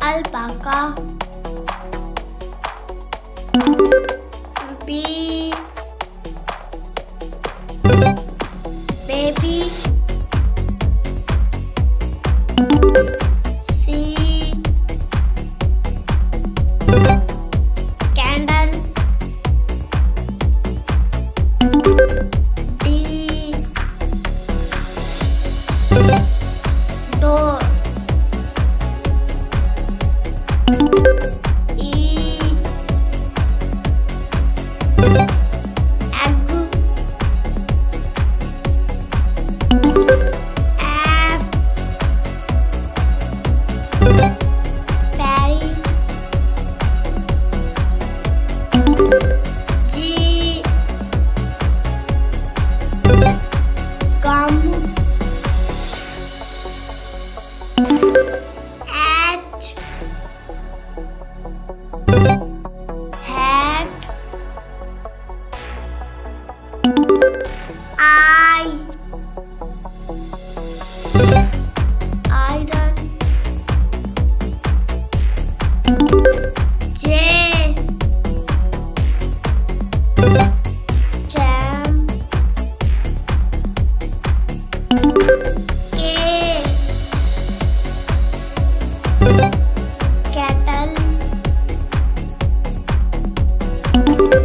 alpaca. B baby. C candle. D L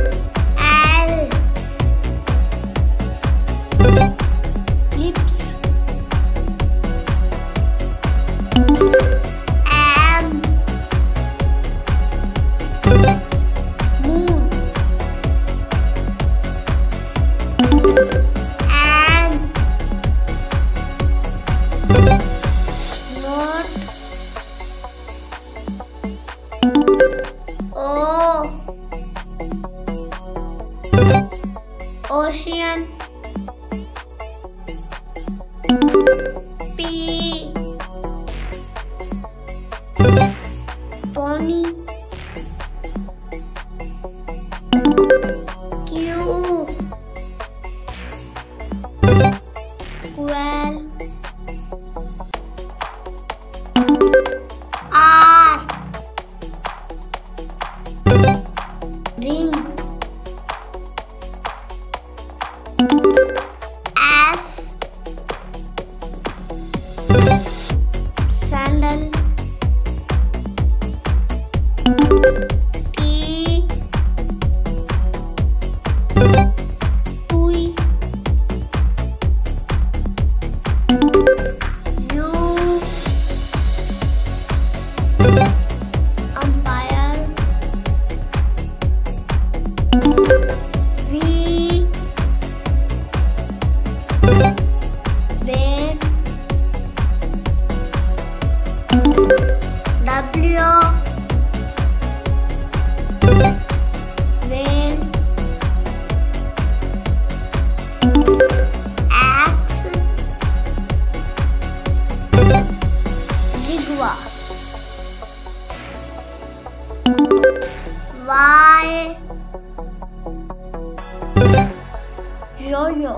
ocean. P S W Yo-yo